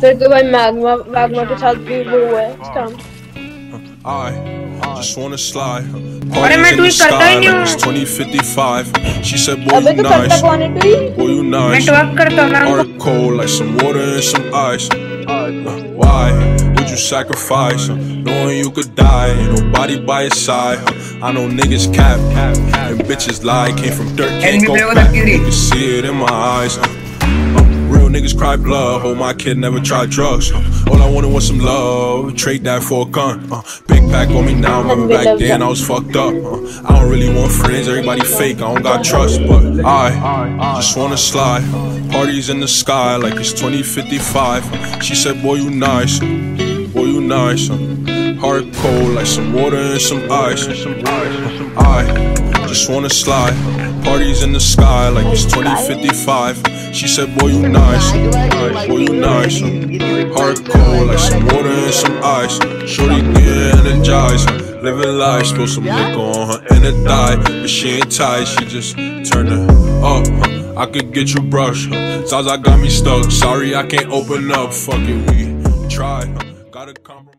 They're good by magma. Magma just has beautiful west. Alright. Just wanna slide. Parties in the sky like 2055. She said, boy, you nice. Boy, you nice. Heart cold like some water and some ice. Why would you sacrifice? Knowing you could die, ain't nobody by your side. I know niggas cap, and bitches lie. Came from dirt, can't go back. You can see it in my eyes uh, uh, niggas cry blood. Hope my kid never tried drugs. uh, All I wanted was some love. Trade that for a gun. uh, Big pack on me now. Remember back then I was fucked up. uh, I don't really want friends. Everybody fake. I don't got trust, but I just wanna slide. Parties in the sky like it's 2055. She said, Boy, you nice. Boy, you nice. Heart cold like some water and some ice. I just wanna slide. Parties in the sky like it's 2055. She said, Boy, you nice. Boy, you nice. Heart cold like some water and some ice. Shorty get energized. Living life, spill some liquor on her and it die. But she ain't tight, she just turn it up. I could get you brush. Zaza got me stuck. Sorry, I can't open up. Fuck it, we try. Gotta compromise.